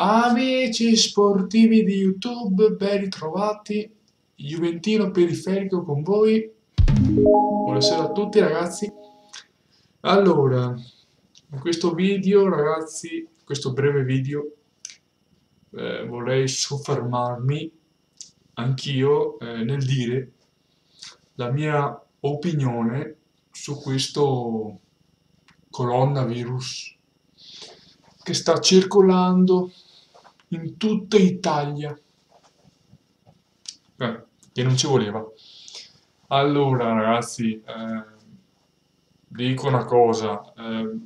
Amici sportivi di YouTube, ben ritrovati. Juventino periferico con voi. Buonasera a tutti ragazzi. Allora, in questo video ragazzi, questo breve video, eh, vorrei soffermarmi anch'io eh, nel dire la mia opinione su questo coronavirus che sta circolando in tutta Italia. Eh, che non ci voleva. Allora, ragazzi, eh, dico una cosa, eh,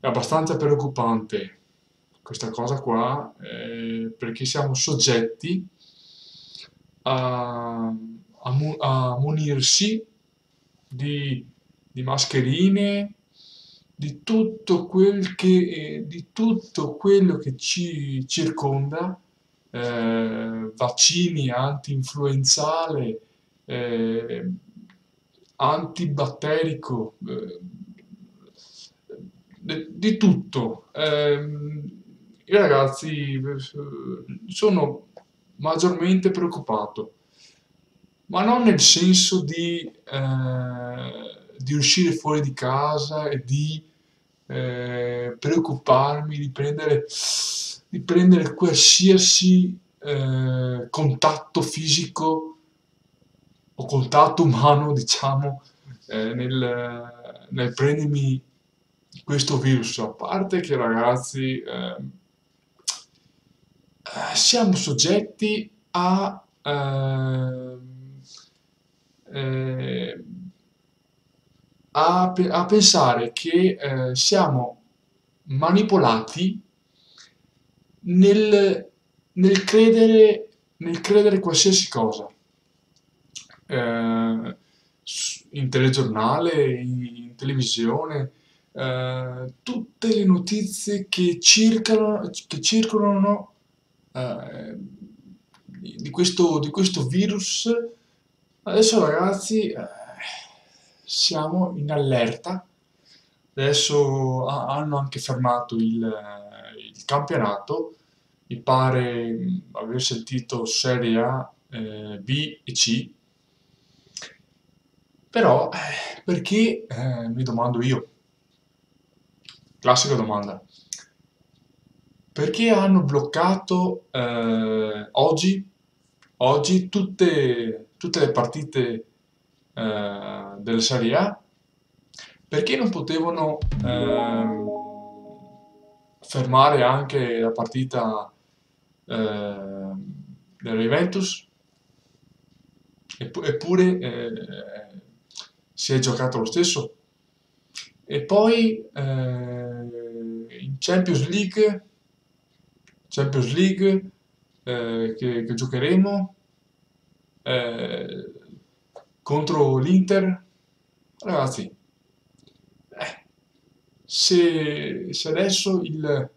è abbastanza preoccupante questa cosa qua, eh, perché siamo soggetti a, a, mu a munirsi di, di mascherine, di tutto, quel che, eh, di tutto quello che ci circonda, eh, vaccini anti-influenzale, eh, antibatterico, eh, di tutto. Ehm, I ragazzi eh, sono maggiormente preoccupato, ma non nel senso di, di uscire fuori di casa e di eh, preoccuparmi di prendere, di prendere qualsiasi eh, contatto fisico o contatto umano, diciamo, eh, nel, nel prendermi questo virus. A parte che ragazzi, eh, siamo soggetti a... Eh, eh, a, a pensare che eh, siamo manipolati nel, nel, credere, nel credere qualsiasi cosa. Eh, in telegiornale, in televisione, eh, tutte le notizie che circolano, che circolano eh, di, questo, di questo virus, adesso ragazzi eh, siamo in allerta. Adesso hanno anche fermato il, il campionato, mi pare aver sentito Serie A, eh, B e C, però eh, perché eh, mi domando io, classica domanda, perché hanno bloccato eh, oggi, oggi tutte, tutte le partite eh, della Serie A, perché non potevano eh, fermare anche la partita eh, della Juventus? Eppure eh, si è giocato lo stesso. E poi eh, in Champions League, Champions League eh, che, che, giocheremo, eh, contro l'Inter, ragazzi, eh, se, se, adesso il,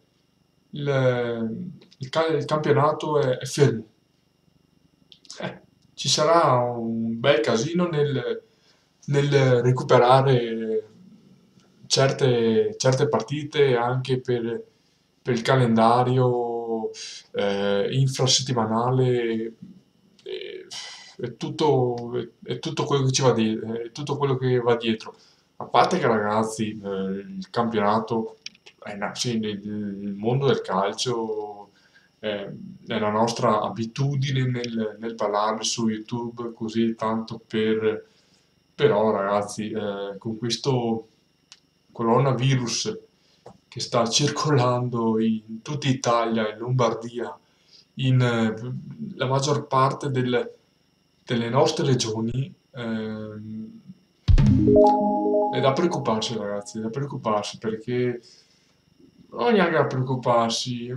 il, il, il campionato è, è fermo, eh, ci sarà un bel casino nel, nel recuperare certe, certe, partite anche per, per il calendario eh, infrasettimanale è tutto, è tutto quello che ci va dietro, è tutto quello che va dietro. A parte che ragazzi, eh, il campionato, è una, sì, il mondo del calcio eh, è la nostra abitudine nel, nel parlare su YouTube così tanto per... Però ragazzi, eh, con questo coronavirus che sta circolando in tutta Italia, in Lombardia, in eh, la maggior parte del, delle nostre regioni ehm, è da preoccuparsi ragazzi, è da preoccuparsi perché non neanche da preoccuparsi, eh,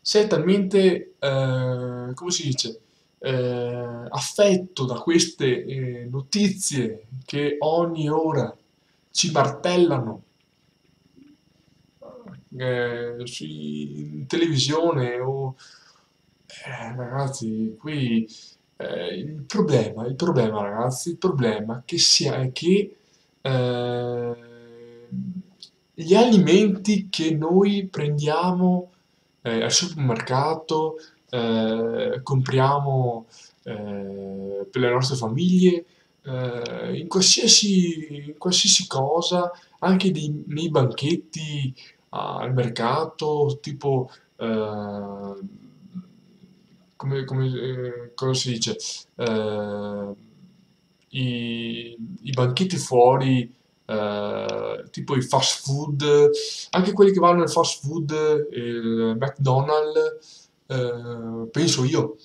sei talmente, eh, come si dice, eh, affetto da queste eh, notizie che ogni ora ci martellano eh, in televisione o eh, ragazzi qui eh, il problema, il problema ragazzi, il problema che sia è che eh, gli alimenti che noi prendiamo eh, al supermercato, eh, compriamo eh, per le nostre famiglie, eh, in qualsiasi, in qualsiasi cosa, anche di- nei banchetti al mercato, tipo, come, come, eh, cosa si dice? Eh, i, i banchetti fuori, eh, tipo i fast food, anche quelli che vanno nel fast food, il McDonald's, eh, penso io,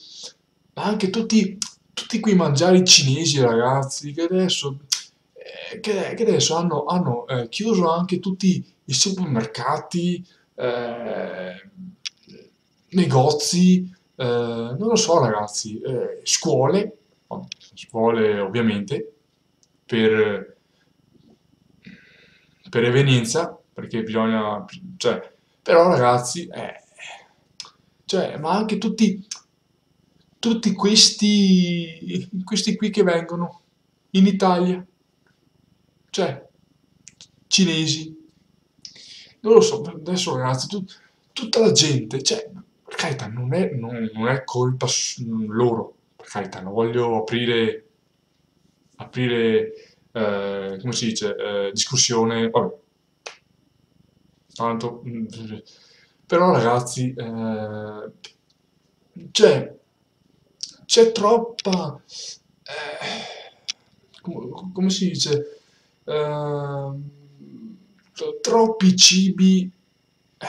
ma anche tutti, tutti quei mangiari cinesi, ragazzi, che adesso, eh, che, che adesso hanno, hanno, eh, chiuso anche tutti i supermercati, negozi, eh, non lo so, ragazzi, eh, scuole, scuole ovviamente, per, per evenienza, perché bisogna, cioè, però ragazzi, eh, cioè, ma anche tutti, tutti questi, questi qui che vengono in Italia, cioè, cinesi, non lo so, adesso ragazzi, tu- tutta la gente, cioè, carità, non è, non- non è colpa s- loro, per carità, non voglio aprire, aprire, eh, come si dice, eh, discussione, vabbè, tanto, mm, però ragazzi, eh, c'è, c'è troppa, eh, come, come si dice, Ehm, troppi cibi eh,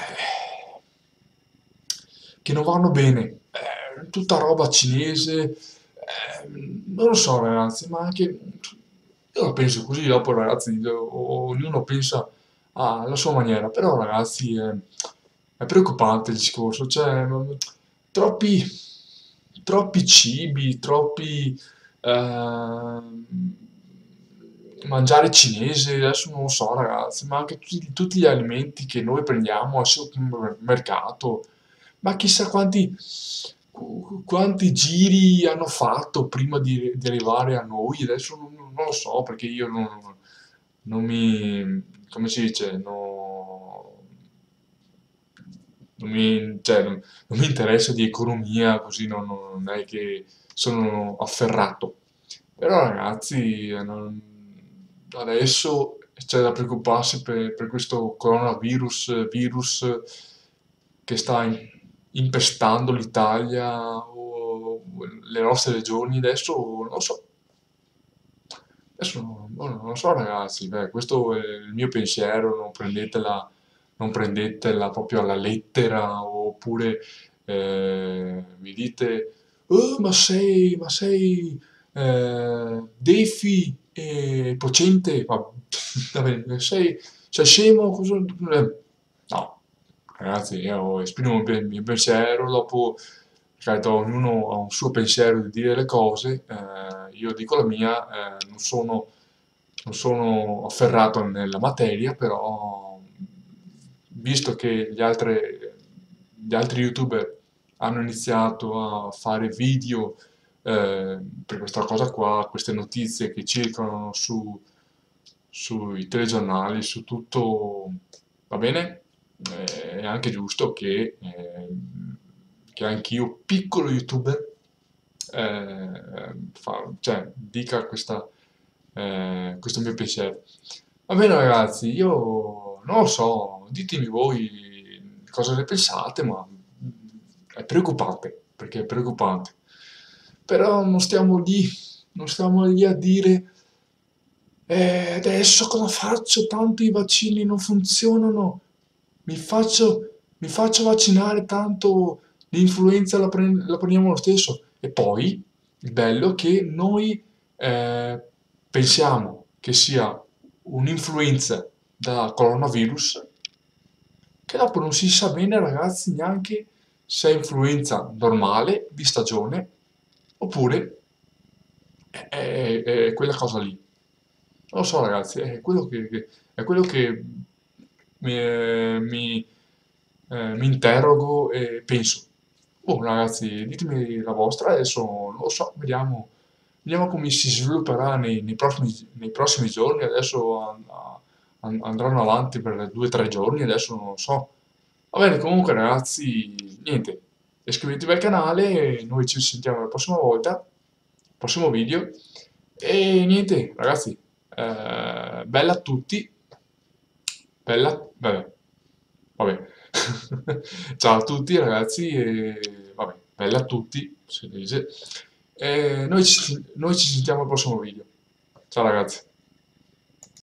che non vanno bene, eh, tutta roba cinese, eh, non lo so ragazzi, ma anche io la penso così, dopo ragazzi, ognuno pensa alla sua maniera, però ragazzi è, è preoccupante il discorso, cioè troppi, troppi cibi, troppi ehm, mangiare cinese, adesso non lo so ragazzi, ma anche tutti, tutti gli alimenti che noi prendiamo al supermercato, ma chissà quanti, qu- quanti giri hanno fatto prima di, di arrivare a noi, adesso non, non lo so perché io non, non mi, come si dice, no- non mi, cioè, non, mi interessa di economia, così non, non è che sono afferrato. Però ragazzi, adesso c'è da preoccuparsi per, per questo coronavirus, virus che sta in- impestando l'Italia o le nostre regioni adesso, non lo so. Adesso non, non- non so ragazzi, beh, questo è il mio pensiero, non prendetela, non prendetela proprio alla lettera oppure eh, mi dite, oh, ma sei, ma sei eh, defi e pocente, ma sei, sei scemo, cosa... eh, No, ragazzi, io esprimo il mio pensiero, dopo, certo, ognuno ha un suo pensiero di dire le cose, eh, io dico la mia, eh, non sono, non sono afferrato nella materia, però visto che gli altre- gli altri YouTuber hanno iniziato a fare video eh, per questa cosa qua, queste notizie che circolano su, sui telegiornali, su tutto, va bene? Eh, è anche giusto che, eh, che anch'io, piccolo YouTuber, eh, fa- cioè, dica questa, eh, questo mio pensiero. Va bene ragazzi, io non lo so, ditemi voi cosa ne pensate, ma è preoccupante, perché è preoccupante. Però non stiamo lì, non stiamo lì a dire "Eh, adesso cosa faccio? Tanto i vaccini non funzionano, mi faccio, mi faccio vaccinare, tanto l'influenza la, pre- la prendiamo lo stesso. E poi il bello è che noi eh, pensiamo che sia un'influenza da coronavirus, che dopo non si sa bene, ragazzi, neanche se è influenza normale di stagione oppure è, è- è quella cosa lì. Non lo so, ragazzi, è quello che, è quello che mi, eh, mi, eh, mi interrogo e penso. Oh, ragazzi, ditemi la vostra, adesso non lo so, vediamo, vediamo come si svilupperà nei, nei prossimi, nei prossimi giorni. Adesso a- a- andranno avanti per due o tre giorni, adesso non lo so. Va bene, comunque ragazzi, niente, iscrivetevi al canale, noi ci sentiamo la prossima volta, prossimo video, e niente, ragazzi, eh, bella a tutti, bella, vabbè, vabbè, ciao a tutti ragazzi, e vabbè, bella a tutti, si dice, e noi ci, noi ci sentiamo al prossimo video, ciao ragazzi.